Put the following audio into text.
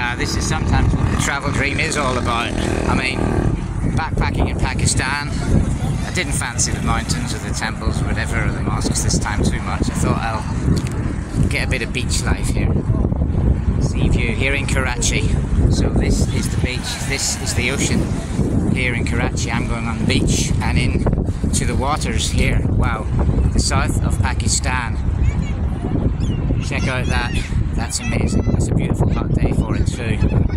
Wow, this is sometimes what the travel dream is all about. I mean, backpacking in Pakistan. I didn't fancy the mountains or the temples or whatever or the mosques this time too much. I thought I'll get a bit of beach life here. Sea view here in Karachi. So this is the beach, this is the ocean here in Karachi. I'm going on the beach and in to the waters here. Wow, the south of Pakistan. Check out that. That's amazing. That's a beautiful hot day too.